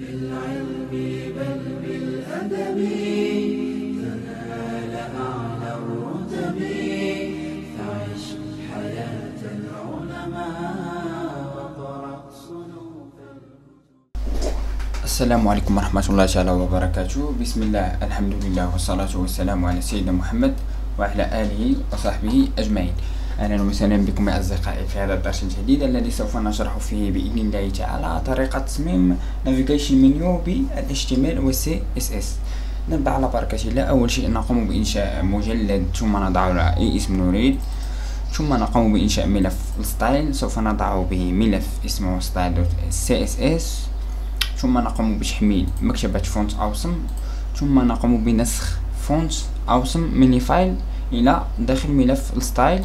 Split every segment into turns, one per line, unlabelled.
بالعلم بل بالأدب تنال أعلى الرتب فعش حياة العلماء وقرأ صنوف
السلام عليكم ورحمة الله تعالى وبركاته. بسم الله الحمد لله والصلاة والسلام على سيدنا محمد وعلى آله وصحبه أجمعين. أهلا وسهلا بكم يا أصدقائي في هذا الدرس الجديد الذي سوف نشرح فيه بإذن الله تعالى طريقة تصميم navigation menu بال HTML و CSS نبدأ على بركة الله. أول شيء نقوم بإنشاء مجلد. ثم نضع له أي اسم نريد. ثم نقوم بإنشاء ملف ال style سوف نضع به ملف اسمه style.css ثم نقوم بتحميل مكتبة Font Awesome ثم نقوم بنسخ Font Awesome min file إلى داخل ملف ال style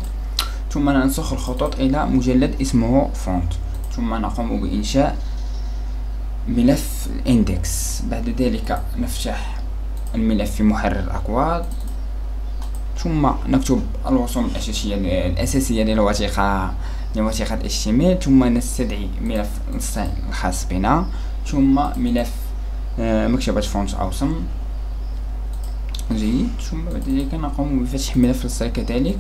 ثم ننسخ الخطوط إلى مجلد اسمه font ثم نقوم بإنشاء ملف ال index بعد ذلك نفتح الملف في محرر الأكواد ثم نكتب الوسوم الأساسية الأساسية للوثيقة لوثيقة HTML. ثم نستدعي ملف ال style الخاص بنا. ثم ملف آه، مكتبة Font Awesome جيد. ثم بعد ذلك نقوم بفتح ملف ال style كذلك.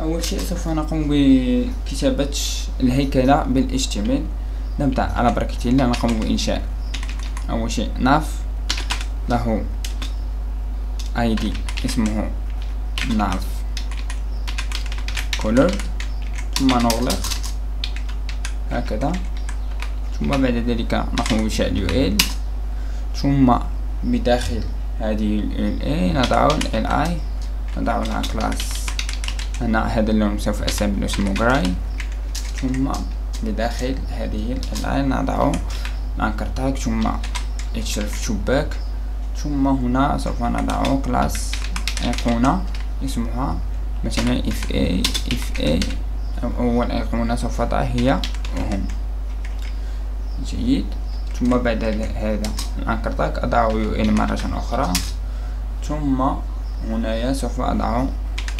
أول شيء سوف نقوم بكتابة الهيكلة بال HTML نبدأ على الله نقوم بإنشاء. أول شيء ناف له ID اسمه ناف. كولر ثم نغلق. هكذا. ثم بعد ذلك نقوم بإنشاء إل. ثم بداخل هذه ال A نضع ال li نضع لها class. هنا هذا اللون سوف أستعمله اسمه gray ثم بداخل هذه ال li نضع ال anchor tag ثم href شباك ثم هنا سوف نضع class أيقونة اسمها مثلا fa fa أول أيقونة سوف أضع هي home جيد. ثم بعد هذا الانكر تاج أضع يو إن مرة أخرى ثم هنايا سوف أضع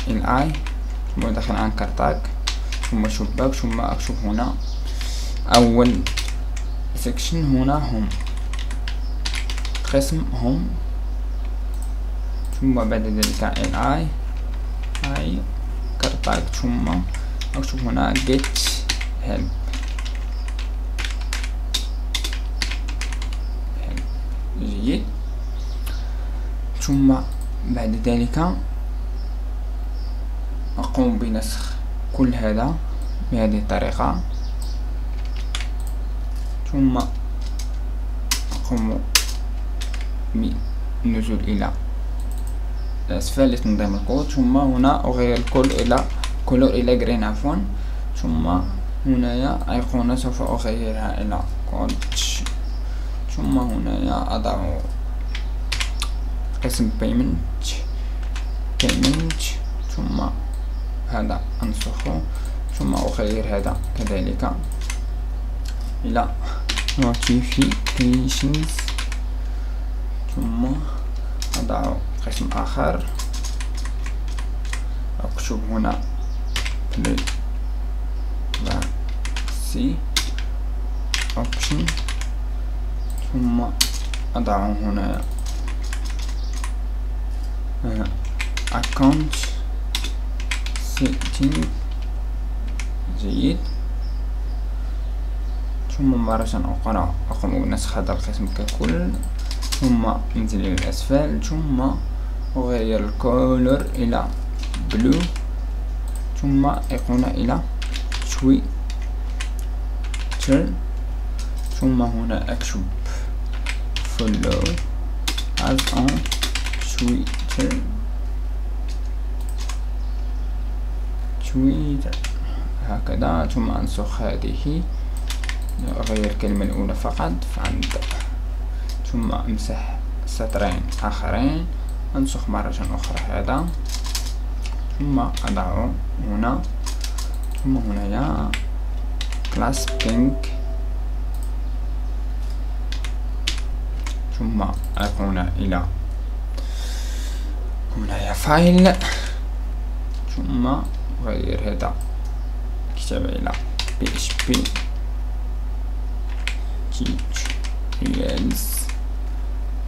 الاي أدخل انكر تاج ثم شباك ثم أكتب هنا. أول سكشن هنا هم. قسم هم. ثم بعد ذلك الاي اي كرتاج ثم أكتب هنا get help. جيد. ثم بعد ذلك أقوم بنسخ كل هذا بهذه الطريقة. ثم أقوم بالنزول إلى الأسفل لتنظيم الكود. ثم هنا أغير الكل إلى color إلى green عفوا. ثم هنايا أيقونة سوف أغيرها إلى كود ثم هنا أضع قسم payment. payment. ثم هذا أنسخه ثم أغير هذا كذلك. إلى notifications. ثم أضع قسم آخر. أكتب هنا privacy option. ثم أضع هنا account. Setting جيد. ثم مرة أخرى أقوم بنسخ هذا القسم ككل. ثم انزل إلى الأسفل. ثم أغير الكولر إلى بلو ثم أيقونة إلى تويتر ثم هنا أكتب follow as on Twitter تويتر هكذا ثم أنسخ هذه. أغير الكلمة الأولى فقط فعند ثم أمسح سطرين آخرين. أنسخ مرة أخرى هذا. ثم أضعه هنا. ثم هنا class pink. ثم أيقونة إلى هنا file. ثم أغير هذا كتابة إلى PHP teach reels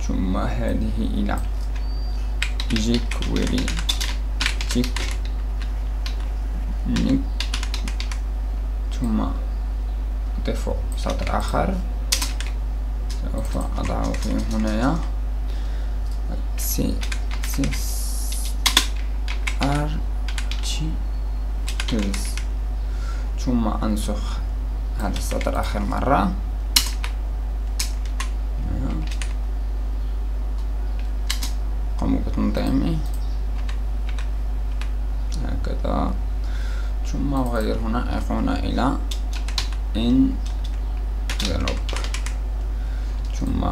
ثم هذه إلى jQuery tick نيك ثم أضيف سطر آخر. سوف أضع في هنا CCR ثم أنسخ هذا السطر آخر مرة. قم بتنظيمه هكذا. ثم أغير هنا أيقونة إلى envelope ثم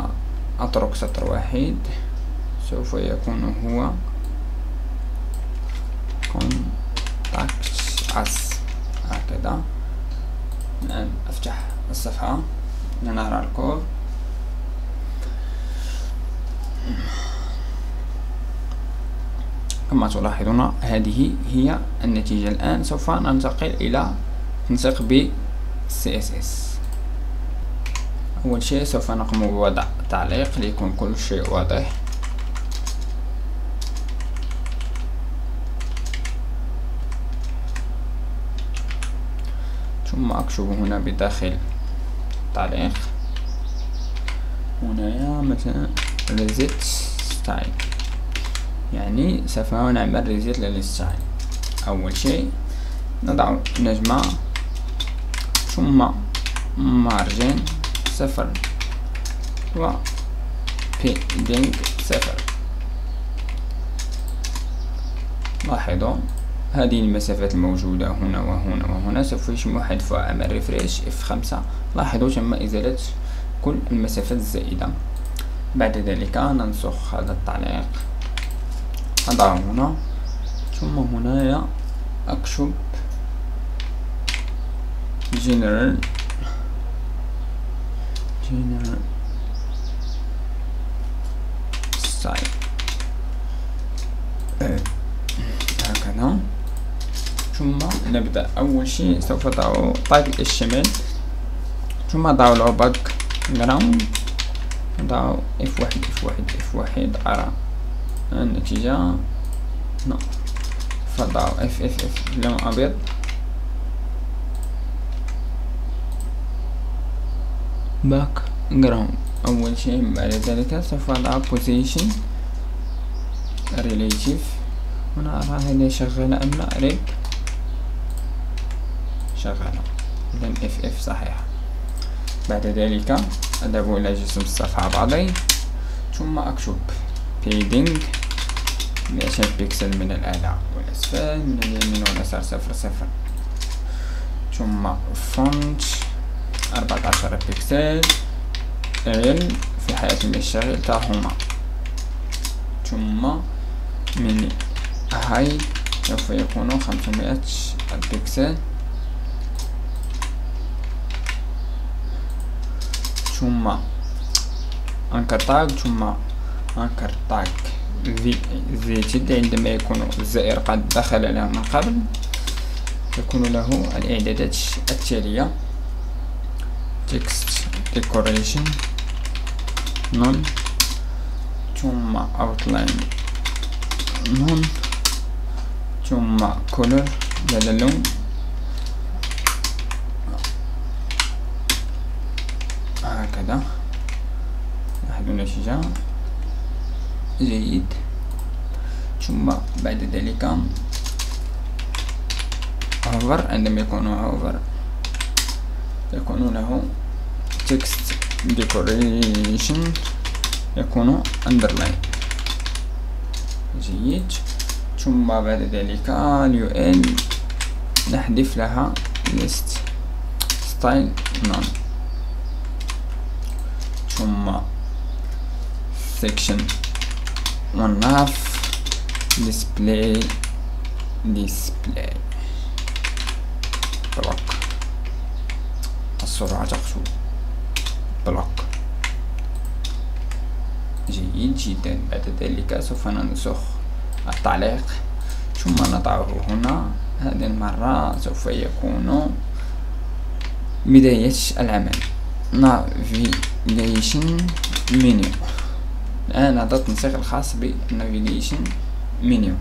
أترك سطر واحد. سوف يكون هو us هكذا. الآن أفتح الصفحة. لنرى الكود. كما تلاحظون هذه هي النتيجة. الآن سوف ننتقل إلى ننسق ب CSS أول شيء سوف نقوم بوضع تعليق ليكون كل شيء واضح. أكتب هنا بداخل تعليق هنا مثلا reset style. يعني سوف نعمل reset لل style أول شيء نضع نجمة ثم margin صفر و padding صفر. لاحظوا هذه المسافات الموجودة هنا وهنا وهنا. سوف يتم حذفها أمام refresh F خمسة. لاحظوا تم إزالة كل المسافات الزائدة. بعد ذلك ننسخ هذا التعليق. أضع هنا. ثم هنا أكتب general general style هكذا ثم نبدأ. أول شيء سوف أضع tag HTML. ثم أضع له background أضع F واحد F واحد F واحد أرى النتيجة. نو فضع F F F لون أبيض. background أول شيء بعد ذلك سوف أضع position relative. هنا أرى هل شغالة أم لا ريب شغالة. إذا اف اف صحيحة. بعد ذلك أذهب إلى جسم الصفحة بعضي. ثم أكتب بيدينج مئة بكسل من الأعلى والأسفل. من اليمين واليسار صفر صفر. ثم فونت أربعة عشر بكسل. ال في حالة الشغل. تاهما. ثم من هاي سوف يكون خمسمائة بكسل. ثم انكر تاج ثم انكر تاج زيتد عندما يكون الزائر قد دخل له من قبل يكون له الإعدادات التالية text decoration none ثم outline none ثم color هذا اللون هكذا. لاحظوا النتيجة جيد. ثم بعد ذلك hover عندما يكون hover يكون له text decoration. يكون underline. جيد. ثم بعد ذلك ال نحذف لها list. style none. ثم section ونضعف display display. block السرعة تقسو block جيد جدا. بعد ذلك سوف ننسخ التعليق. ثم نضعه هنا. هذه المرة سوف يكون بداية العمل. navigation menu الآن هذا التنسيق الخاص بال navigation منيو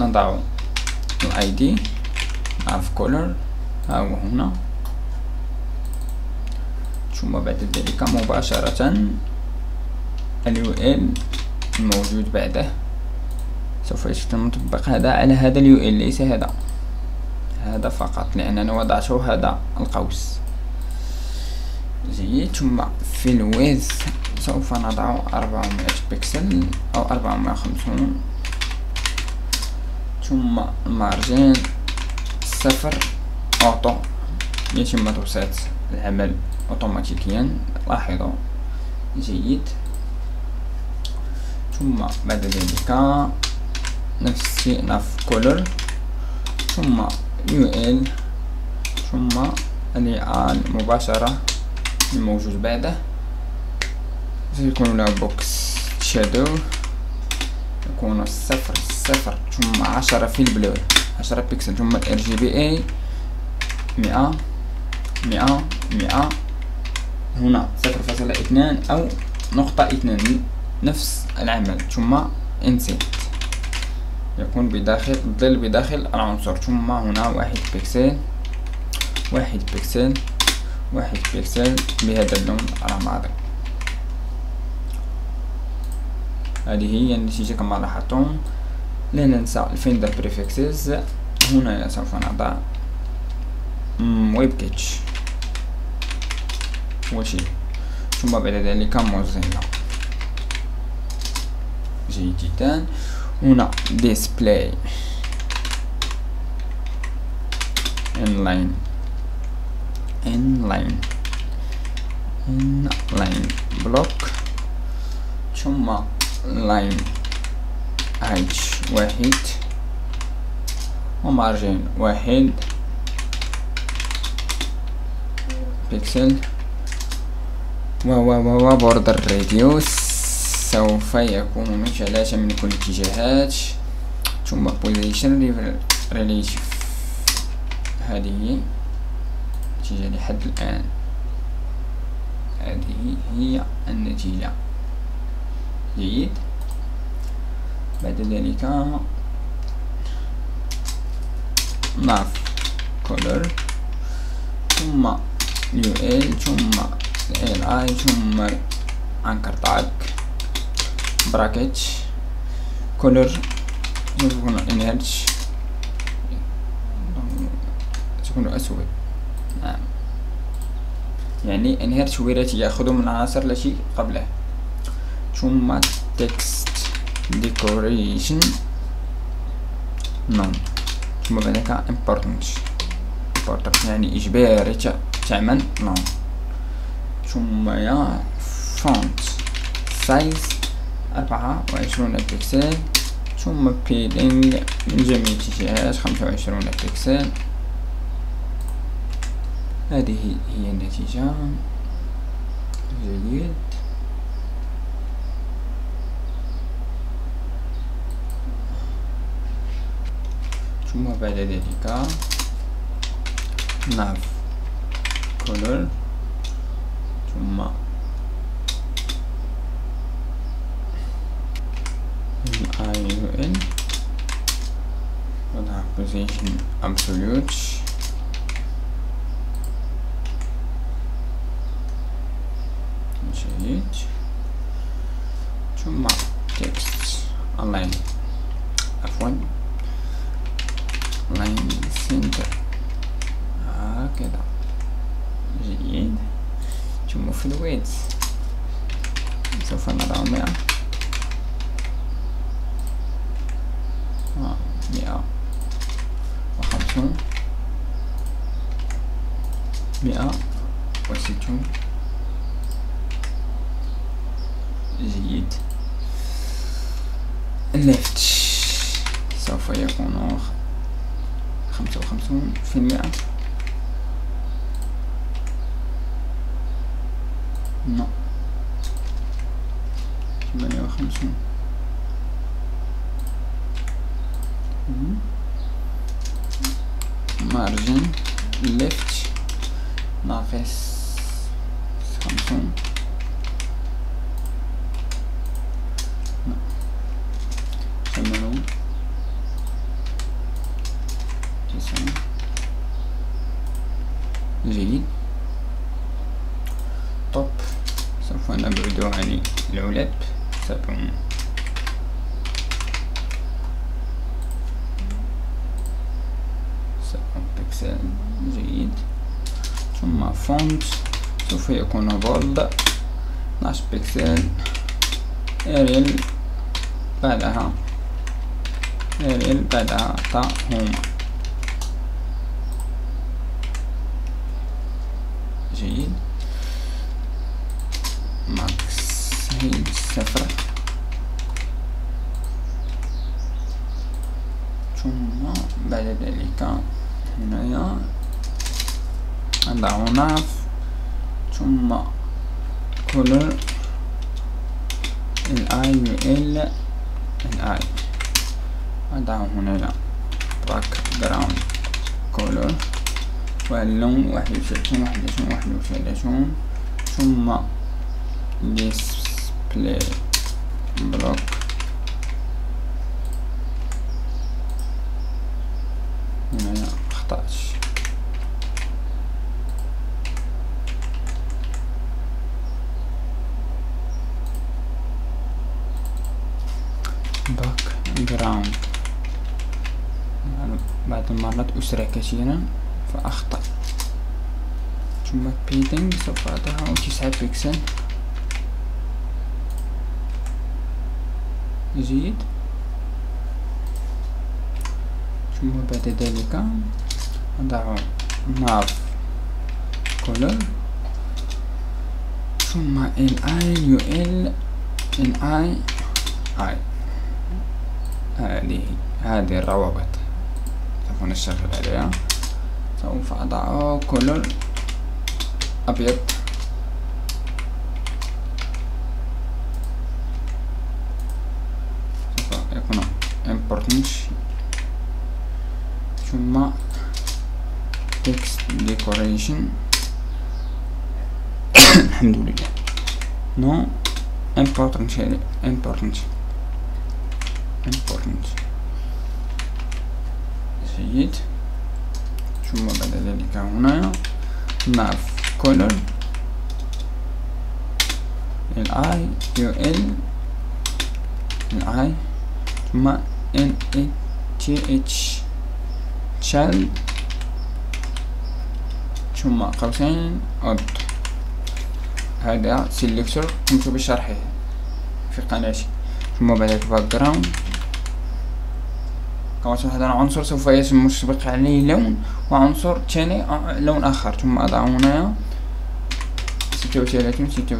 نضع ال ID نعرف color ها هو هنا. ثم بعد ذلك. مباشرة ال UL الموجود بعده. سوف يتم تطبيق هذا على هذا ال UL ليس هذا. هذا فقط لأننا وضعته هذا القوس. جيد ثم في الويز سوف نضع أربعمائة بكسل أو أربعمائة وخمسون. ثم ال margin صفر auto يتم توسيط العمل أوتوماتيكيا لاحظوا جيد ثم بعد ذلك نفس الشيء nav color ثم UL ثم ال LI مباشرة. الموجود بعده سيكون له box shadow يكون صفر صفر ثم عشرة في ال blur عشرة بيكسل ثم RGBA مئة مئة مئة هنا صفر فاصلة اثنان أو نقطة اثنان نفس العمل ثم inset يكون بداخل الظل بداخل العنصر ثم هنا واحد بيكسل واحد بيكسل واحد بيكسل بهذا اللون الرمادي هذه هي النتيجة كما لاحظتم. لا ننسى ال vendor prefixes هنا سوف نضع webkit أول شيء ثم بعد ذلك Mozilla. جيد جدا. هنا display inline. Inline. Inline block. ثم line h واحد. ومارجين واحد. بيكسل و و و و border radius سوف يكون ثلاثة من كل الاتجاهات ثم position relative هذه النتيجة لحد الآن. هذه هي النتيجة. جيد. بعد ذلك نعرف color. ثم UL ثم LI ثم anchor tag. bracket. color. يكون inherit تكون أسود. نعم يعني inherit ويرات يأخذ من العناصر التي قبله. ثم text decoration. none ثم بعدك important. important. يعني إجباري تعمل. none ثم يا font size أربعة وعشرون بكسل ثم padding من جميع الاتجاهات خمسة وعشرون بكسل هذه هي النتيجة. جيد. ثم بعد ذلك؟ ناف كولر ثم وضع position absolute. change it to my text align F1 line center. كده جيد to move the weights سوف نرى 100 وخمسون في المئة نعم ثمانية وخمسون margin left ناقص خمسون ثمانون تسعون جيد طب سوف نبعد عن العلب سبعون سبعون بكسل جيد ثم font سوف يكون bold 12 بكسل اريل بعدها اريل هوما جيد. ماكس هيد صفر. ثم بعد ذلك هنايا نضع nav ثم color ال UL ال LI أضع هنا. ground color. واللون واحد وثلاثون واحد وثلاثون واحد وثلاثون ثم display block هنا أخطأت background بعض المرات أسرع كثيرا فأخطأ. ثم padding سوف أضعه تسعة بكسل جيد ثم بعد ذلك أضع ناف كولر ثم ال U L ال I I هذه هذه الروابط. سوف نشتغل عليها سوف أضع كولر أبيض سوف يكون important ثم text decoration الحمد لله no important شيء important important جيد ثم بعد ذلك هنا ال I U L. ال I. ثم N A T H. Child ثم قوسين odd. هذا selector قمت بشرحه. في قناتي. ثم بعد ذلك background كما هذا العنصر سوف يتم مسبق عليه لون وعنصر ثاني لون آخر. ثم أضع هنا ستة وثلاثون ستة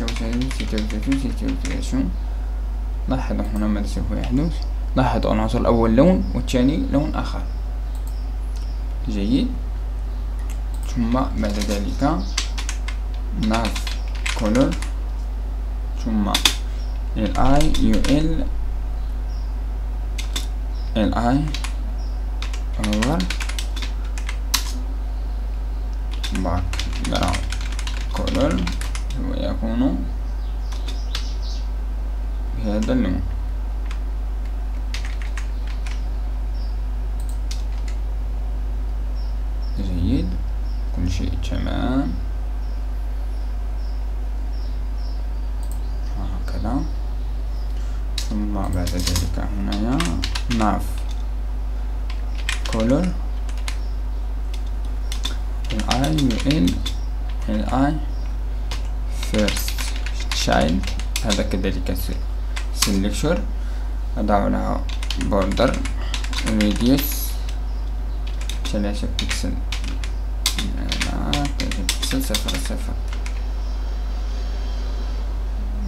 وثلاثون ستة وثلاثون ستة لاحظوا هنا ماذا سوف يحدث. لاحظوا العنصر الأول لون والثاني لون آخر. جيد. ثم بعد ذلك ناف color. ثم ال I U L ال I over background color ويكون بهذا اللون جيد. كل شيء تمام هكذا بعد ذلك هنا ناف color ال I ال ال I first child. هذا كذلك selection. أضع لها border radius. ثلاثة بكسل ثلاثة بكسل صفر صفر.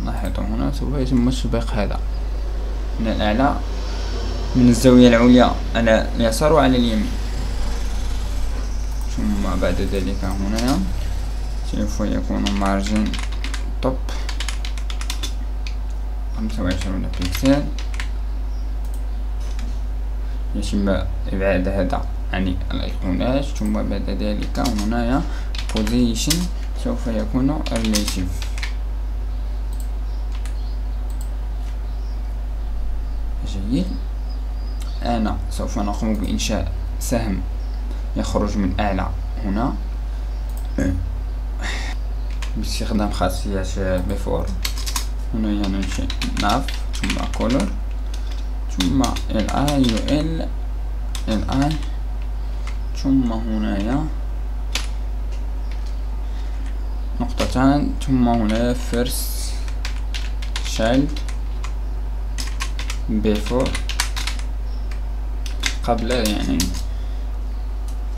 لاحظوا هنا سوف يتم سباق هذا. من الأعلى من الزاوية العليا على اليسار وعلى اليمين. ثم بعد ذلك هنا سوف يكون مارجن توب خمسة وعشرون بكسل يتم إبعاد هذا يعني الأيقونات. ثم بعد ذلك هنايا position سوف يكون relative. جيد أنا سوف نقوم بإنشاء سهم يخرج من أعلى هنا. باستخدام خاصية بفور هنا ننشئ ناف ثم كولر ثم ال اي يو ال ال اي ثم هنايا. نقطتان ثم هنا first child before قبل يعني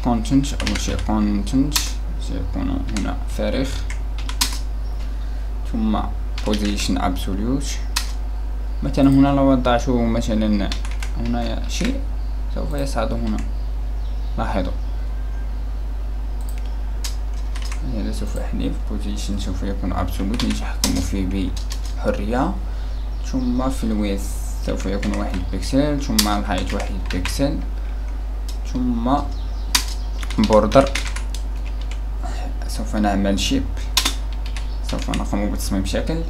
content أول شيء content سيكون هنا فارغ. ثم position absolute. مثلا هنا لو وضعت مثلا هنا شيء سوف يصعد هنا. لاحظوا. هذا سوف يحذف position سوف يكون absolute نتحكم فيه بحرية. ثم في ال width سوف يكون واحد بكسل ثم ال height واحد بكسل ثم border سوف نعمل shape سوف نقوم بتصميم شكل.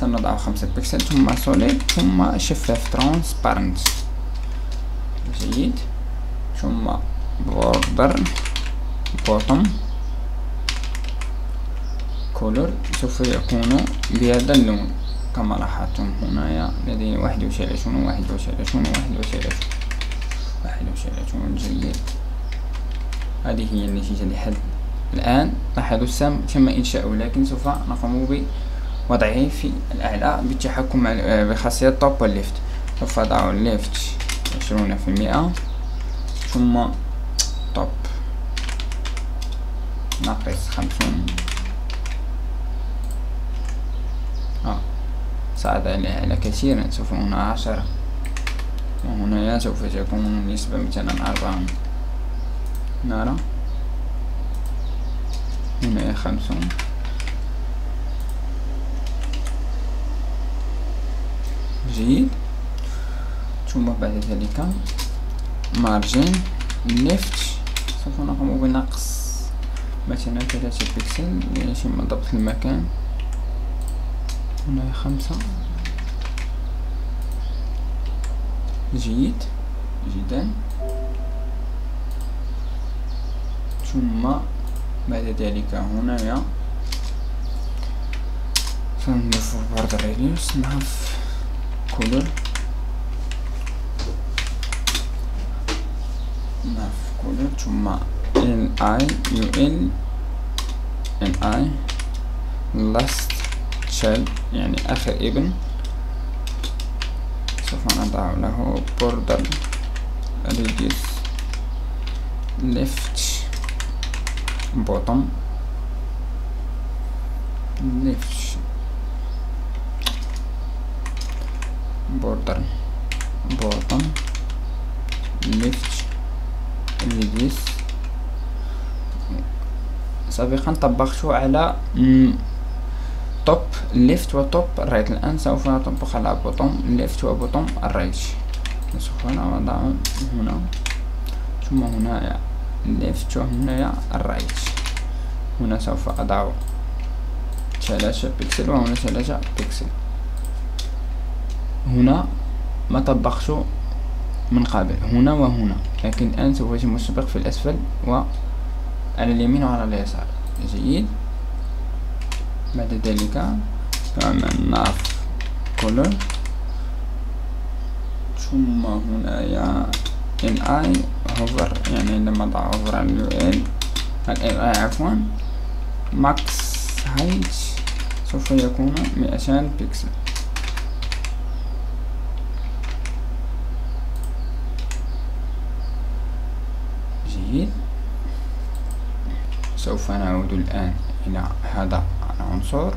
سنضع خمسة بكسل ثم solid ثم شفاف transparent جيد. ثم border bottom color سوف يكون بهذا اللون. كما لاحظتم هنا لدي واحد وثلاثون واحد وثلاثون واحد وثلاثون واحد وثلاثون جيد. هذه هي النتيجة لحد الآن. لاحظوا السهم تم إنشاؤه لكن سوف نقوم بوضعه في الأعلى بالتحكم بخاصية top وال left سوف أضع ال left عشرون في المئة. ثم top ناقص خمسون آه. صعد الأعلى كثيرا سوف هنا عشرة. وهنا سوف تكون النسبة مثلا أربعة نرى. هنا خمسون. جيد. ثم بعد ذلك margin left سوف نقوم بنقص مثلا ثلاثة بكسل ليتم ضبط المكان. هنا خمسة. جيد جدا ثم بعد ذلك هنا سنضيف border radius نضيف color. نضيف color. ثم ال li ul ال اي last child يعني اخر ابن سوف نضع له border radius left bottom left border bottom left radius سابقا طبقت على top left و top right الآن سوف نطبق على bottom left و bottom ال right سوف نضع هنا. ثم هنا left وهنا ال right هنا سوف أضع ثلاثة بكسل وهنا ثلاثة بكسل هنا ما طبقت من قبل هنا وهنا. لكن الآن سوف يتم السبق في الأسفل وعلى اليمين وعلى اليسار. جيد. بعد ذلك نعمل nav color ثم هنا ال li hover يعني لما اضع hover على ال li عفوا. max height سوف يكون مئتان بكسل جيد. سوف نعود الآن إلى هذا العنصر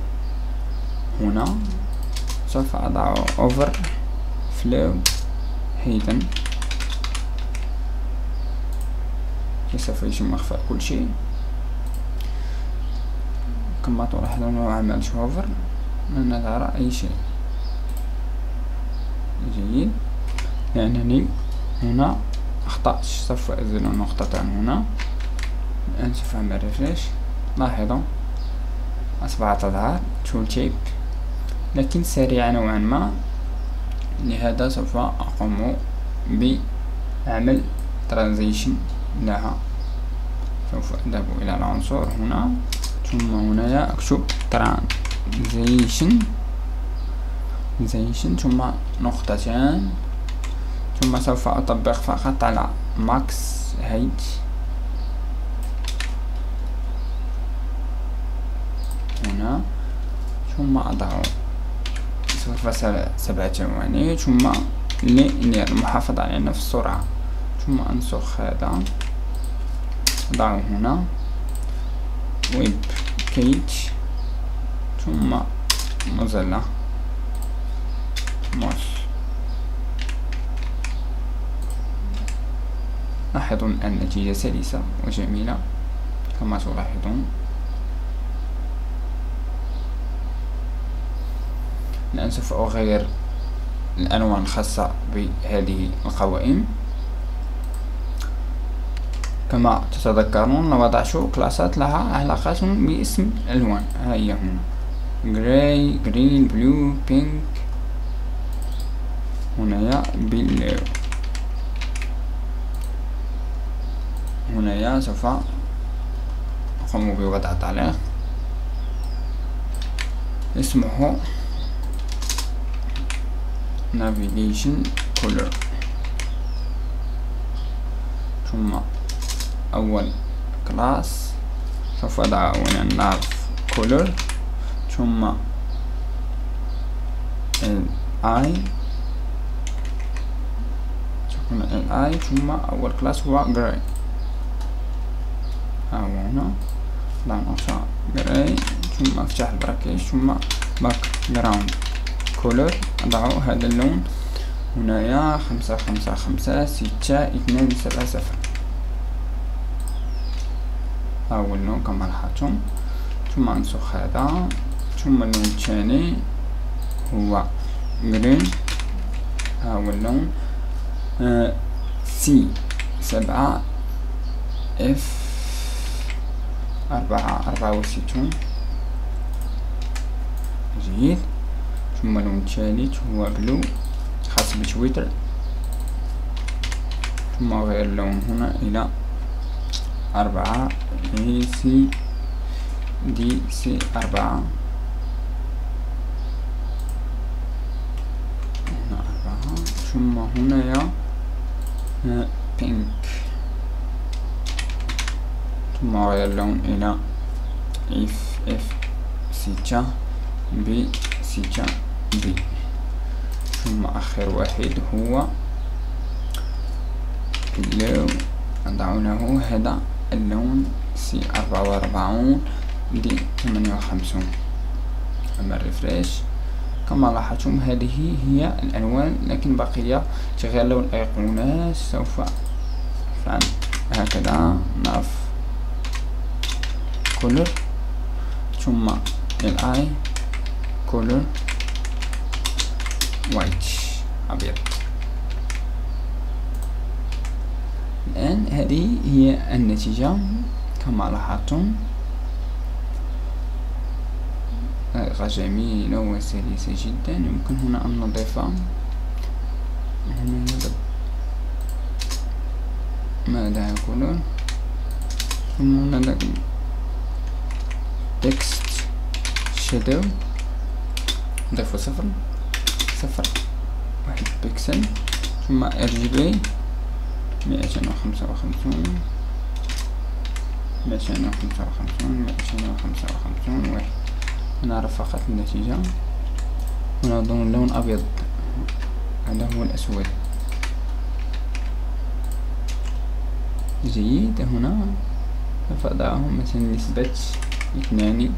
هنا سوف أضع over flow hidden. سوف يتم إخفاء كل شيء. كما تلاحظون لو عملت hover لن ترى أي شيء. جيد. لأنني هنا أخطأت سوف أزيل نقطة هنا. الآن سوف أعمل refresh لاحظوا. أصبحت تظهر tooltip لكن سريعة نوعا ما لهذا سوف أقوم بعمل transition لها. سوف أذهب إلى العنصر هنا ثم هنا أكتب transition sition ثم نقطتان. ثم سوف أطبق فقط على max height هنا ثم أضع صفر سبعة ثواني ثم للمحافظة على نفس السرعة. ثم أنسخ هذا. أضعه هنا. ويب كيج ثم مزلة موس لاحظون النتيجة سلسة وجميلة كما تلاحظون. الآن سوف أغير الألوان الخاصة بهذه القوائم. كما تتذكرون وضعت class ات لها علاقة باسم الألوان. ها هي هنا. gray green blue pink هنايا blue هنايا سوف أقوم بوضع تعليق اسمه navigation color. ثم أول class سوف أضع هنا nav color. ثم ال li. ثم ال li ثم أول class هو gray. ها هو هنا. لا نقطة gray. ثم أفتح البراكيش ثم background. كولر. أضع هذا اللون. هنايا خمسة خمسة خمسة ستة اثنان سبعة صفر. أول لون كما لاحظتم ثم أنسخ هذا. ثم اللون الثاني هو جرين هو اللون C سبعة F أربعة أربعة وستون. جيد. ثم اللون الثالث هو blue خاص بتويتر. ثم غير اللون هنا إلى أربعة إي سي دي سي أربعة. هنا أربعة. ثم هنا يا pink ثم غير اللون إلى F F ستة B ستة B ثم آخر واحد هو اللون. نضع هذا اللون C أربعة وأربعون D ثمانية وخمسون. أما ال refresh كما لاحظتم هذه هي الألوان لكن بقي تغير لون الأيقونات سوف أفعل هكذا. nav color. ثم ال i color. White. أبيض. الآن هذه هي النتيجة كما لاحظتم. طريقة جميلة وسلسة جدا. يمكن هنا أن نضيف. ماذا يقولون؟ ثم هنا text shadow نضيف صفر. صفر. واحد بيكسل. ثم RGB مئتين وخمسة وخمسون. مئتين وخمسة وخمسون. مئتين وخمسة وخمسون. واحد. نعرف فقط النتيجة. هنا أظن اللون أبيض. هذا هو الأسود. جيد. هنا فأضعه مثلا نسبة اثنان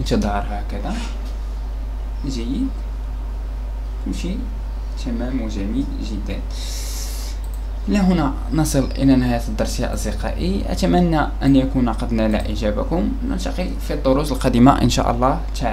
يتظاهر هكذا. جيد كل تمام وجميل جدا إلى هنا نصل إلى نهاية الدرس يا أصدقائي أتمنى أن يكون قد نال إعجابكم نلتقي في الدروس القادمة إن شاء الله تعالى